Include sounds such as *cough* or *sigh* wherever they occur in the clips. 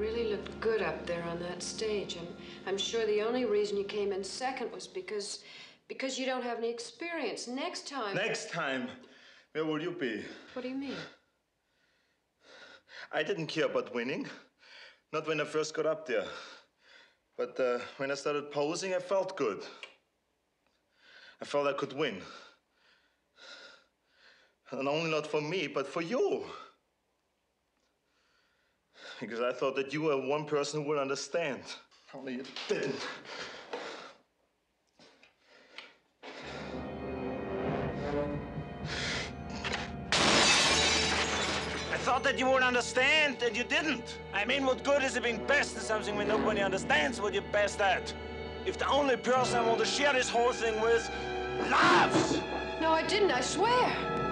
really looked good up there on that stage. And I'm sure the only reason you came in second was because because you don't have any experience. Next time. Next time, where will you be? What do you mean? I didn't care about winning. Not when I first got up there. But uh, when I started posing, I felt good. I felt I could win. And only not for me, but for you. *laughs* Because I thought that you were one person who would understand. Only you didn't. I thought that you would understand, and you didn't. I mean, what good is it being best at something when nobody understands what you're best at? If the only person I want to share this whole thing with laughs! No, I didn't, I swear.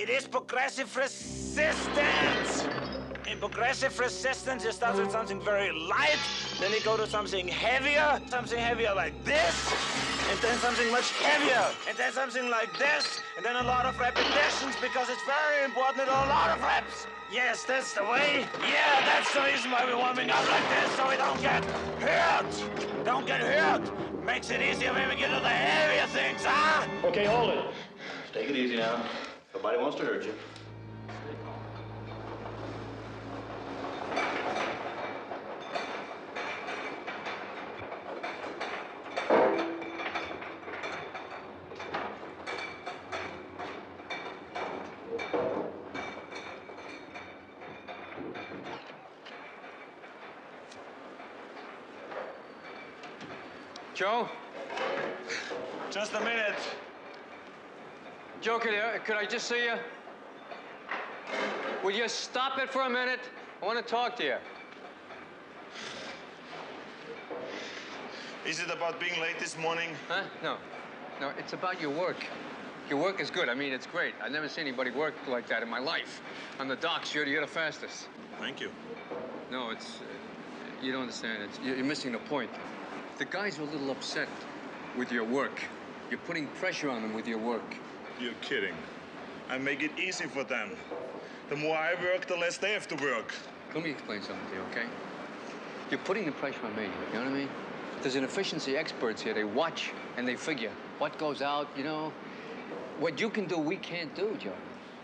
It is progressive resistance. In progressive resistance, you start with something very light, then you go to something heavier, something heavier like this, and then something much heavier, and then something like this, and then a lot of repetitions because it's very important to do a lot of reps. Yes, that's the way. Yeah, that's the reason why we're warming up like this, so we don't get hurt. Don't get hurt. Makes it easier when we get to the heavier things, huh? Okay, hold it. Take it easy now. Nobody wants to hurt you. Joe? Just a minute. Joe, could, uh, could I just see you? Will you stop it for a minute? I want to talk to you. Is it about being late this morning? Huh? No. No, it's about your work. Your work is good. I mean, it's great. I've never seen anybody work like that in my life. On the docks, you're, you're the fastest. Thank you. No, it's. Uh, you don't understand. It's, you're you're missing the point. The guys are a little upset with your work. You're putting pressure on them with your work. You're kidding. I make it easy for them. The more I work, the less they have to work. Let me explain something to you, okay? You're putting the pressure on me, you know what I mean? There's an efficiency experts here. They watch and they figure what goes out, you know? What you can do, we can't do, Joe.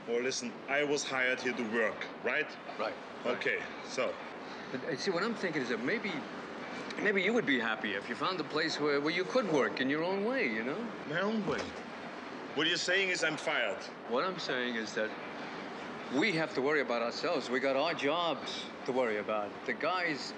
Well, listen, I was hired here to work, right? Right. Okay, so. But uh, see, what I'm thinking is that maybe, maybe you would be happy if you found a place where, where you could work in your own way, you know? My own way. What you're saying is I'm fired. What I'm saying is that we have to worry about ourselves. We got our jobs to worry about. The guys,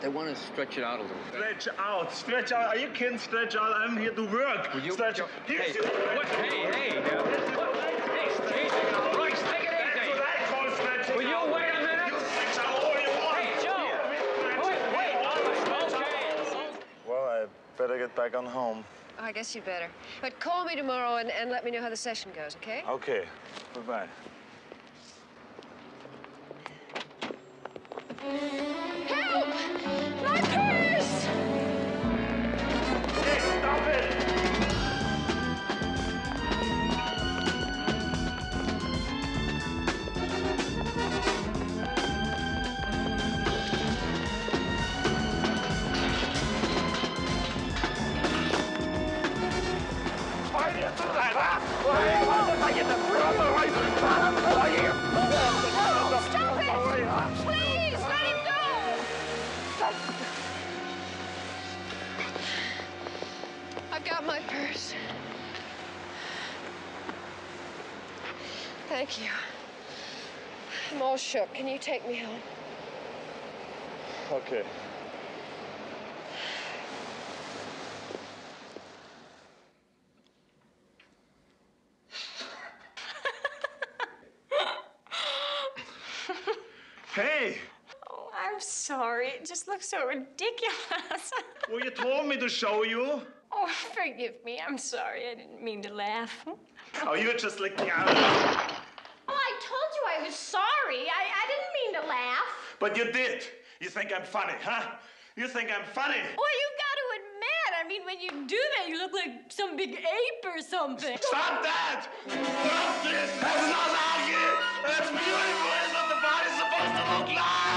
they want to stretch it out a little bit. Stretch out, stretch out. Are you kidding? Stretch out. I'm here to work. Will you- stretch Joe, Here's hey, your- what- hey, hey, now, what- hey, easy now, Bryce, take it That's easy. what I call stretching Will you out. wait a minute? You stretch out all you want. Hey, Joe. Here, Wait, stretch wait, out. all right, okay. Well, I better get back on home. Oh, I guess you better. But call me tomorrow and, and let me know how the session goes, okay? Okay. Bye-bye. Got my purse. Thank you. I'm all shook. Can you take me home? Okay. Hey! Oh, I'm sorry. It just looks so ridiculous. *laughs* Well, you told me to show you. Oh, *laughs* forgive me. I'm sorry. I didn't mean to laugh. Oh, you're just licking out. Oh, I told you I was sorry. I, I didn't mean to laugh. But you did. You think I'm funny, huh? You think I'm funny? Well, you've got to admit, I'm mean, when you do that, you look like some big ape or something. Stop that! Stop this! That's not like it! That's beautiful! It's what the body's supposed to look like!